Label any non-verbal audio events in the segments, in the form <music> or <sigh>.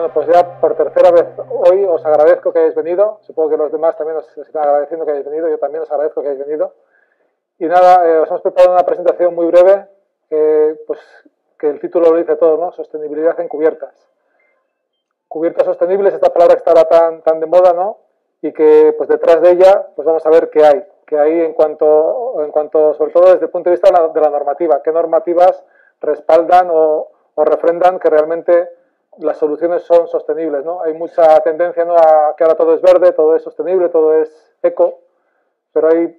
Bueno, pues ya por tercera vez hoy os agradezco que hayáis venido. Supongo que los demás también os están agradeciendo que hayáis venido. Yo también os agradezco que hayáis venido. Y nada, eh, os hemos preparado una presentación muy breve, eh, pues que el título lo dice todo, ¿no? Sostenibilidad en cubiertas. Cubiertas sostenibles, esta palabra que está ahora tan, tan de moda, ¿no? Y que pues detrás de ella, pues vamos a ver qué hay. Qué hay en cuanto, en cuanto sobre todo desde el punto de vista de la, de la normativa. ¿Qué normativas respaldan o, o refrendan que realmente las soluciones son sostenibles. ¿no? Hay mucha tendencia a que ahora todo es verde, todo es sostenible, todo es eco, pero hay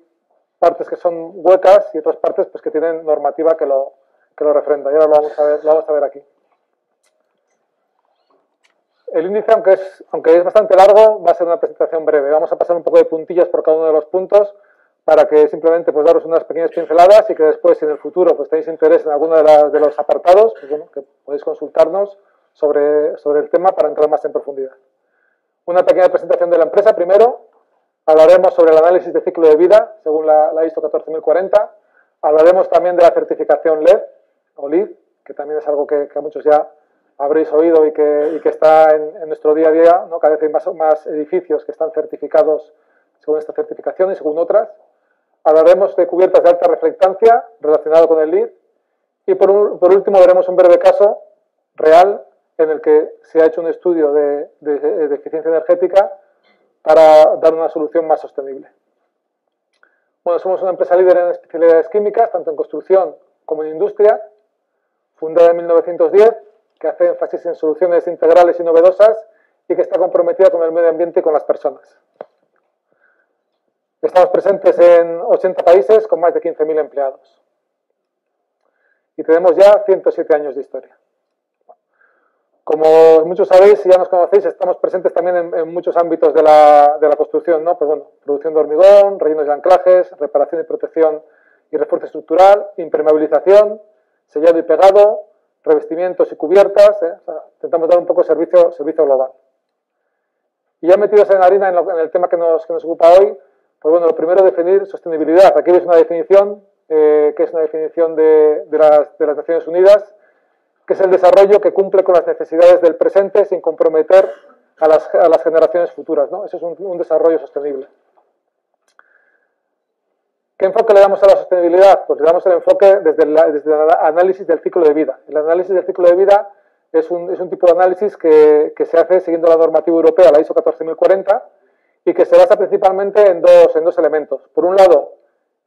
partes que son huecas y otras partes pues, que tienen normativa que lo, que lo refrenda. Y ahora lo vamos a ver, lo vamos a ver aquí. El índice, aunque es, aunque es bastante largo, va a ser una presentación breve. Vamos a pasar un poco de puntillas por cada uno de los puntos para que simplemente pues, daros unas pequeñas pinceladas y que después, si en el futuro pues, tenéis interés en alguno de, de los apartados, pues, bueno, que podéis consultarnos sobre, sobre el tema para entrar más en profundidad. Una pequeña presentación de la empresa primero. Hablaremos sobre el análisis de ciclo de vida según la, la ISO 14040. Hablaremos también de la certificación LED o LEED, que también es algo que, que muchos ya habréis oído y que, y que está en, en, nuestro día a día. ¿no? Cada vez hay más, más edificios que están certificados según esta certificación y según otras. Hablaremos de cubiertas de alta reflectancia relacionado con el LEED. Y por, un, por último veremos un breve caso real en el que se ha hecho un estudio de, eficiencia energética para dar una solución más sostenible. Bueno, somos una empresa líder en especialidades químicas, tanto en construcción como en industria, fundada en 1910, que hace énfasis en soluciones integrales y novedosas y que está comprometida con el medio ambiente y con las personas. Estamos presentes en 80 países con más de 15.000 empleados. Y tenemos ya 107 años de historia. Como muchos sabéis, si ya nos conocéis, estamos presentes también en, muchos ámbitos de la, de la, construcción, ¿no? Pues bueno, producción de hormigón, rellenos de anclajes, reparación y protección y refuerzo estructural, impermeabilización, sellado y pegado, revestimientos y cubiertas, ¿eh? intentamos dar un poco servicio, servicio global. Y ya metidos en harina en, lo, en el tema que nos, que nos, ocupa hoy, pues bueno, lo primero definir sostenibilidad. Aquí veis una definición, eh, que es una definición de, de las Naciones Unidas, es el desarrollo que cumple con las necesidades del presente sin comprometer a las, generaciones futuras. ¿no? Ese es un, desarrollo sostenible. ¿Qué enfoque le damos a la sostenibilidad? Pues le damos el enfoque desde, el análisis del ciclo de vida. El análisis del ciclo de vida es un, tipo de análisis que, que, se hace siguiendo la normativa europea, la ISO 14040, y que se basa principalmente en dos, en dos elementos. Por un lado,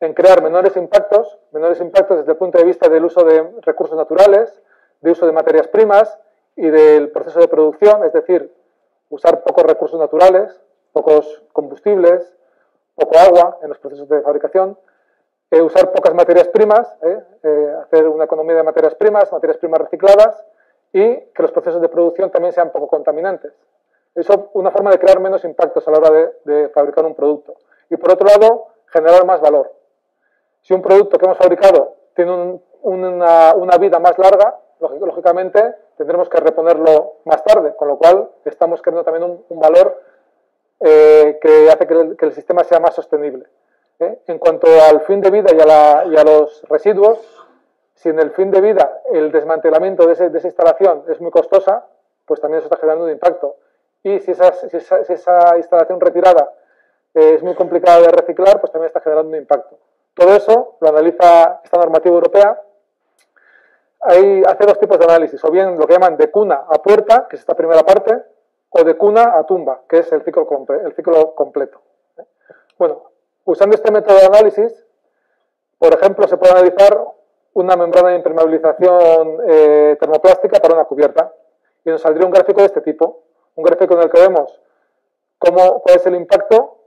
en crear menores impactos, menores impactos desde el punto de vista del uso de recursos naturales, de uso de materias primas y del proceso de producción, es decir, usar pocos recursos naturales, pocos combustibles, poco agua en los procesos de fabricación, eh, usar pocas materias primas, eh, eh, hacer una economía de materias primas, materias primas recicladas y que los procesos de producción también sean poco contaminantes. Eso es una forma de crear menos impactos a la hora de, fabricar un producto. Y por otro lado, generar más valor. Si un producto que hemos fabricado tiene un, una, una vida más larga, lógicamente tendremos que reponerlo más tarde, con lo cual estamos creando también un, valor eh, que hace que el, sistema sea más sostenible. ¿eh? En cuanto al fin de vida y a, los residuos, si en el fin de vida el desmantelamiento de, esa instalación es muy costosa, pues también eso está generando un impacto. Y si esa, si esa instalación retirada eh, es muy complicada de reciclar, pues también está generando un impacto. Todo eso lo analiza esta normativa europea hace dos tipos de análisis, o bien lo que llaman de cuna a puerta, que es esta primera parte, o de cuna a tumba, que es el ciclo, completo. Bueno, usando este método de análisis, por ejemplo, se puede analizar una membrana de impermeabilización eh, termoplástica para una cubierta, y nos saldría un gráfico de este tipo, un gráfico en el que vemos cómo, cuál es el impacto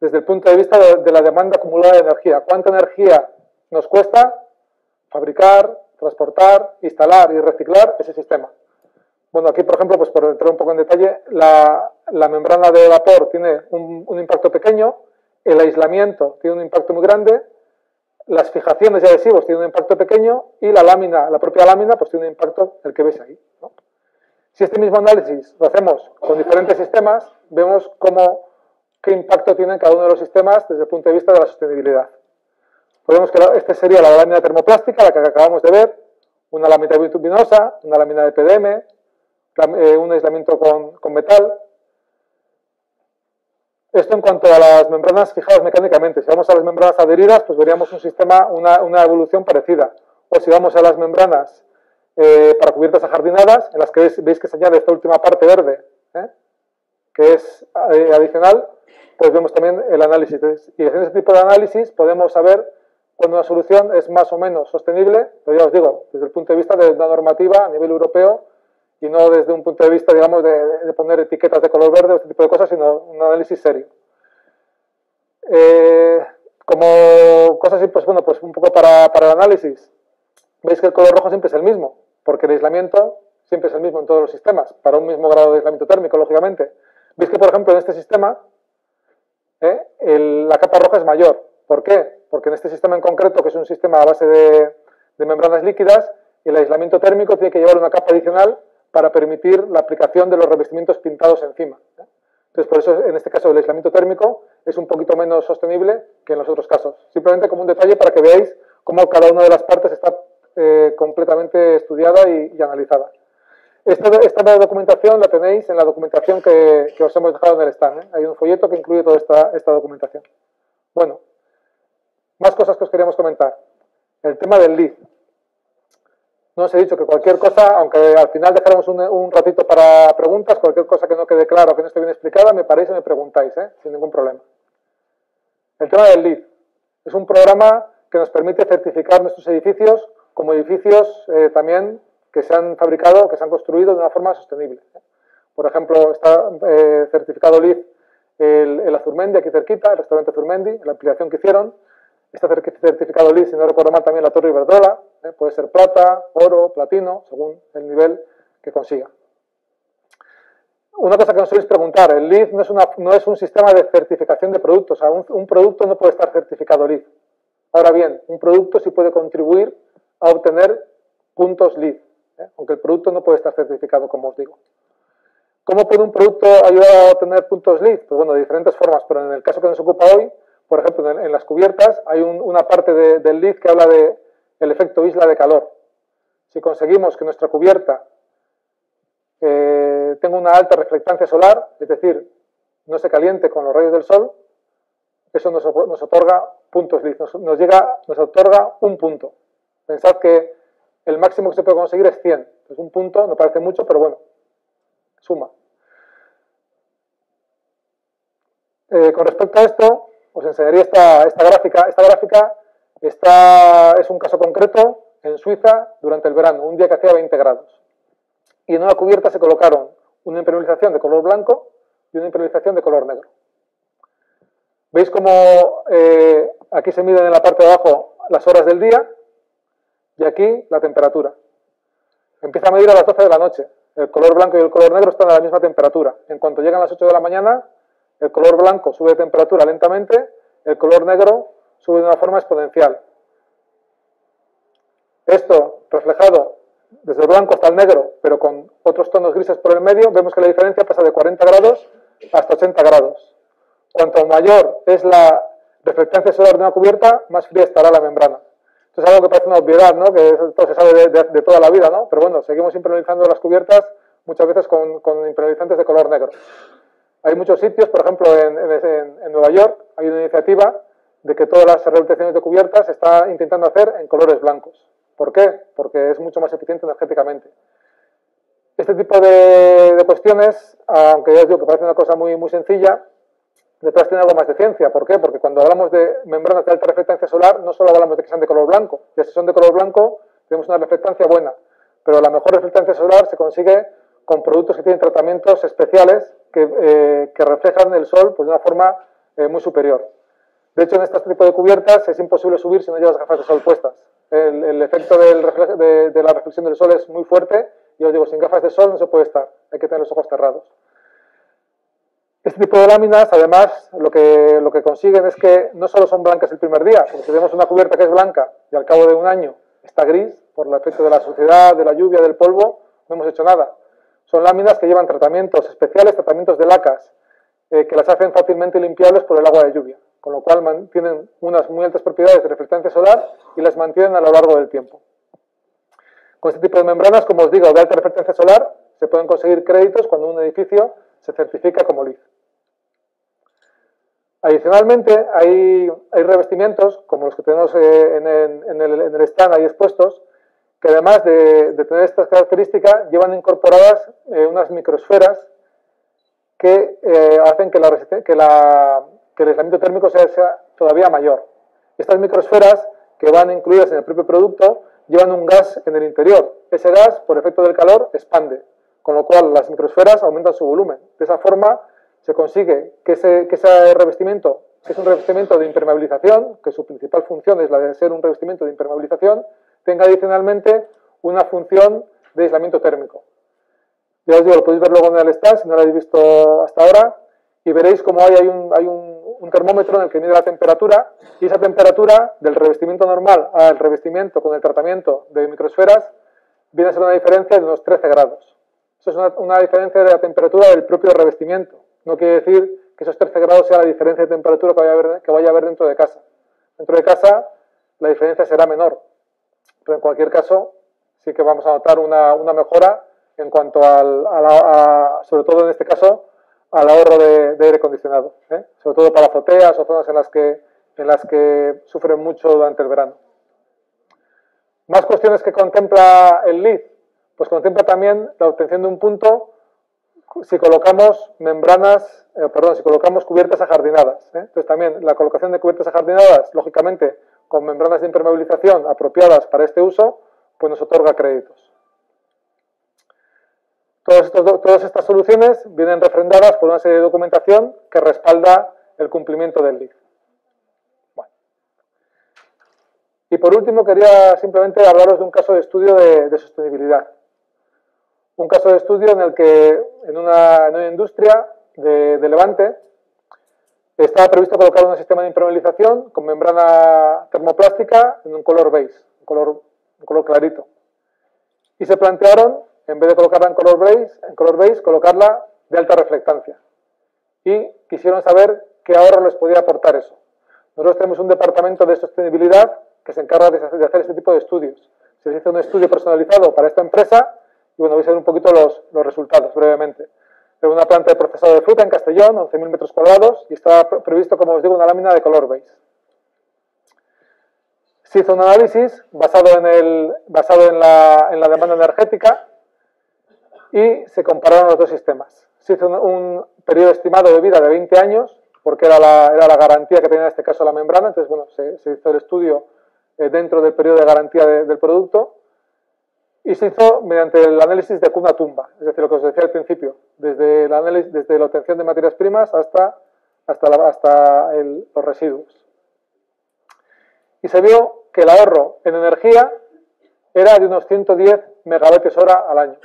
desde el punto de vista de la demanda acumulada de energía, cuánta energía nos cuesta fabricar, transportar, instalar y reciclar ese sistema. Bueno, aquí, por ejemplo, pues por entrar un poco en detalle, la, membrana de vapor tiene un, impacto pequeño, el aislamiento tiene un impacto muy grande, las fijaciones y adhesivos tienen un impacto pequeño y la lámina, la propia lámina, pues tiene un impacto el que ves ahí. Si este mismo análisis lo hacemos con diferentes sistemas, vemos cómo, qué impacto tienen cada uno de los sistemas desde el punto de vista de la sostenibilidad. Podemos que esta sería la lámina termoplástica, la que acabamos de ver, una lámina bituminosa, una lámina de PDM, eh, un aislamiento con, con, metal. Esto en cuanto a las membranas fijadas mecánicamente. Si vamos a las membranas adheridas, pues veríamos un sistema, una, una evolución parecida. O si vamos a las membranas eh, para cubiertas ajardinadas, en las que veis, que se añade esta última parte verde, ¿eh? que es adicional, pues vemos también el análisis. Y en ese tipo de análisis podemos saber cuando una solución es más o menos sostenible, pero ya os digo, desde el punto de vista de una normativa a nivel europeo y no desde un punto de vista, digamos, de, poner etiquetas de color verde o este tipo de cosas, sino un análisis serio. Eh, como cosas pues bueno, pues un poco para, para el análisis. Veis que el color rojo siempre es el mismo, porque el aislamiento siempre es el mismo en todos los sistemas, para un mismo grado de aislamiento térmico, lógicamente. Veis que, por ejemplo, en este sistema, eh, la capa roja es mayor. ¿Por qué? Porque en este sistema en concreto, que es un sistema a base de, membranas líquidas, el aislamiento térmico tiene que llevar una capa adicional para permitir la aplicación de los revestimientos pintados encima. Entonces, por eso en este caso el aislamiento térmico es un poquito menos sostenible que en los otros casos. Simplemente como un detalle para que veáis cómo cada una de las partes está eh, completamente estudiada y, analizada. Esta, esta, documentación la tenéis en la documentación que, os hemos dejado en el stand. ¿eh? Hay un folleto que incluye toda esta, esta documentación. Bueno, más cosas que os queríamos comentar. El tema del lead. No os he dicho que cualquier cosa, aunque al final dejaremos un, ratito para preguntas, cualquier cosa que no quede claro que no esté bien explicada, me parece y me preguntáis, ¿eh? sin ningún problema. El tema del lead. Es un programa que nos permite certificar nuestros edificios como edificios eh, también que se han fabricado, que se han construido de una forma sostenible. Por ejemplo, está eh, certificado LEED el, el, Azurmendi, aquí cerquita, el restaurante Azurmendi, la ampliación que hicieron. Está certificado LEED, si no recuerdo mal, también la Torre Iberdrola. ¿eh? puede ser plata, oro, platino, según el nivel que consiga. Una cosa que nos soléis preguntar, el LEED no es, un sistema de certificación de productos, o sea, un, un producto no puede estar certificado LEED. Ahora bien, un producto sí puede contribuir a obtener puntos LEED, ¿eh? aunque el producto no puede estar certificado, como os digo. ¿Cómo puede un producto ayudar a obtener puntos LEED? Pues bueno, de diferentes formas, pero en el caso que nos ocupa hoy, por ejemplo, en, las cubiertas hay una parte del LEED que habla del el efecto isla de calor. Si conseguimos que nuestra cubierta eh, tenga una alta reflectancia solar, es decir, no se caliente con los rayos del sol, eso nos, otorga puntos LEED, nos, llega, nos otorga un punto. Pensad que el máximo que se puede conseguir es 100. Es un punto, no parece mucho, pero bueno, suma. Eh, con respecto a esto, os enseñaría esta, esta gráfica. Esta gráfica está, es un caso concreto en Suiza durante el verano, un día que hacía 20 grados. Y en una cubierta se colocaron una impermeabilización de color blanco y una impermeabilización de color negro. ¿Veis cómo eh, aquí se miden en la parte de abajo las horas del día y aquí la temperatura. Empieza a medir a las 12 de la noche. El color blanco y el color negro están a la misma temperatura. En cuanto llegan las 8 de la mañana, el color blanco sube de temperatura lentamente, el color negro sube de una forma exponencial. Esto reflejado desde el blanco hasta el negro, pero con otros tonos grises por el medio, vemos que la diferencia pasa de 40 grados hasta 80 grados. Cuanto mayor es la reflectancia solar de una cubierta, más fría estará la membrana. Esto es algo que parece una obviedad, ¿no? Que esto se sabe de, toda la vida, ¿no? Pero bueno, seguimos impermeabilizando las cubiertas muchas veces con, con de color negro. Hay muchos sitios, por ejemplo, en, Nueva York hay una iniciativa de que todas las rehabilitaciones de cubiertas se está intentando hacer en colores blancos. ¿Por qué? Porque es mucho más eficiente energéticamente. Este tipo de, cuestiones, aunque ya os digo que parece una cosa muy, muy sencilla, detrás tiene algo más de ciencia. ¿Por qué? Porque cuando hablamos de membranas de alta reflectancia solar, no solo hablamos de que sean de color blanco. Ya si son de color blanco, tenemos una reflectancia buena. Pero la mejor reflectancia solar se consigue con productos que tienen tratamientos especiales que, eh, reflejan el sol pues, de una forma eh, muy superior. De hecho, en este tipo de cubiertas es imposible subir si no llevas gafas de sol puestas. El, efecto de, la reflexión del sol es muy fuerte y os digo, sin gafas de sol no se puede estar, hay que tener los ojos cerrados. Este tipo de láminas, además, lo que, consiguen es que no solo son blancas el primer día, porque si tenemos una cubierta que es blanca y al cabo de un año está gris, por el efecto de la suciedad, de la lluvia, del polvo, no hemos hecho nada. Son láminas que llevan tratamientos especiales, tratamientos de lacas, eh, que las hacen fácilmente limpiables por el agua de lluvia con lo cual mantienen unas muy altas propiedades de reflectancia solar y las mantienen a lo largo del tiempo. Con este tipo de membranas, como os digo, de alta reflectancia solar, se pueden conseguir créditos cuando un edificio se certifica como LEED. Adicionalmente, hay, revestimientos, como los que tenemos eh, en, el, stand ahí expuestos, que además de, tener estas características, llevan incorporadas eh, unas microesferas que eh, hacen que, el aislamiento térmico sea, sea, todavía mayor. Estas microesferas, que van incluidas en el propio producto, llevan un gas en el interior. Ese gas, por efecto del calor, expande, con lo cual las microesferas aumentan su volumen. De esa forma, se consigue que ese, revestimiento, que es un revestimiento de impermeabilización, que su principal función es la de ser un revestimiento de impermeabilización, tenga adicionalmente una función de aislamiento térmico. Ya os digo, lo podéis ver luego en el stand, si no lo habéis visto hasta ahora, y veréis cómo hay, un, termómetro en el que mide la temperatura, y esa temperatura del revestimiento normal al revestimiento con el tratamiento de microesferas viene a ser una diferencia de unos 13 grados. Eso es una, una diferencia de la temperatura del propio revestimiento. No quiere decir que esos 13 grados sea la diferencia de temperatura que vaya, a haber, que vaya a haber dentro de casa. Dentro de casa la diferencia será menor, pero en cualquier caso sí que vamos a notar una, mejora en cuanto al, a sobre todo en este caso, al ahorro de, aire acondicionado, ¿eh? sobre todo para azoteas o zonas en las, que, sufren mucho durante el verano. Más cuestiones que contempla el LEED, pues contempla también la obtención de un punto si colocamos membranas, eh, perdón, si colocamos cubiertas ajardinadas. ¿eh? Entonces también la colocación de cubiertas ajardinadas, lógicamente con membranas de impermeabilización apropiadas para este uso, pues nos otorga créditos. todas estas soluciones vienen refrendadas por una serie de documentación que respalda el cumplimiento del LIC. Y por último quería simplemente hablaros de un caso de estudio de sostenibilidad un caso de estudio en el que en una, industria de, Levante estaba previsto colocar un sistema de impermeabilización con membrana termoplástica en un color beige, un color, un color clarito. Y se plantearon, en vez de colocarla en color beige, en color beige, colocarla de alta reflectancia. Y quisieron saber qué ahorro les podía aportar eso. Nosotros tenemos un departamento de sostenibilidad que se encarga de hacer este tipo de estudios. Se hizo un estudio personalizado para esta empresa y bueno, voy a ver un poquito los, los resultados brevemente. Una planta de procesado de fruta en Castellón, 11.000 metros cuadrados, y está previsto, como os digo, una lámina de color beige. Se hizo un análisis basado en, la, demanda energética y se compararon los dos sistemas. Se hizo un, periodo estimado de vida de 20 años, porque era la, garantía que tenía en este caso la membrana, entonces bueno, se, se hizo el estudio eh, dentro del periodo de garantía del producto y se hizo mediante el análisis de cuna tumba, es decir, lo que os decía al principio, desde, el análisis, desde la obtención de materias primas hasta, hasta, hasta los residuos. Y se vio que el ahorro en energía era de unos 110 megavatios hora al año,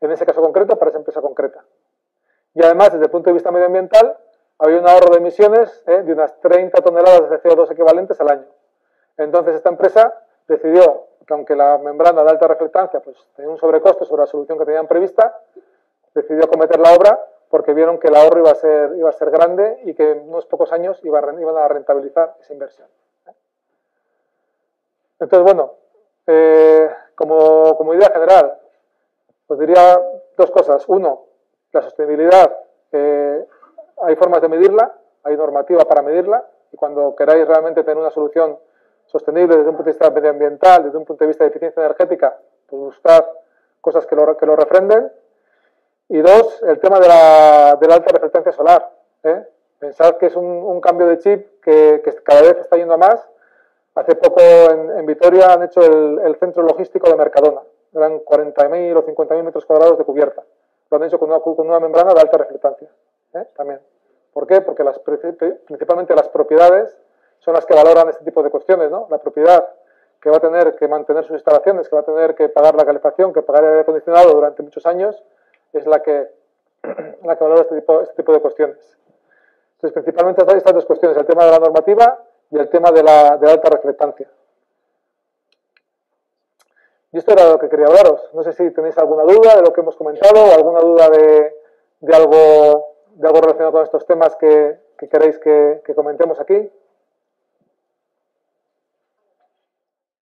en ese caso concreto para esa empresa concreta. Y además, desde el punto de vista medioambiental, había un ahorro de emisiones ¿eh? de unas 30 toneladas de CO2 equivalentes al año. Entonces, esta empresa decidió que aunque la membrana de alta reflectancia pues, tenía un sobrecoste sobre la solución que tenían prevista, decidió cometer la obra porque vieron que el ahorro iba a ser, iba a ser grande y que en unos pocos años iban a rentabilizar esa inversión. Entonces, bueno, eh, como, idea general, os diría dos cosas. Uno, la sostenibilidad, eh, hay formas de medirla, hay normativa para medirla, y cuando queráis realmente tener una solución sostenible desde un punto de vista medioambiental, desde un punto de vista de eficiencia energética, pues buscar cosas que lo, que lo refrenden. Y dos, el tema de la, de la alta reflectancia solar. ¿eh? Pensad que es un, cambio de chip que, cada vez está yendo a más. Hace poco en, Vitoria han hecho el, centro logístico de Mercadona. Eran 40.000 o 50.000 metros cuadrados de cubierta. Lo han hecho con una, con una membrana de alta reflectancia. ¿eh? También. ¿Por qué? Porque las, principalmente las propiedades son las que valoran este tipo de cuestiones, ¿no? La propiedad que va a tener que mantener sus instalaciones, que va a tener que pagar la calefacción, que pagar el aire acondicionado durante muchos años, es la que, <clears throat> la que valora este tipo, este tipo de cuestiones. Entonces, principalmente estas dos cuestiones, el tema de la normativa y el tema de la, de alta reflectancia. Y esto era lo que quería hablaros. No sé si tenéis alguna duda de lo que hemos comentado o alguna duda de, de algo, de algo relacionado con estos temas que, que queréis que, que comentemos aquí.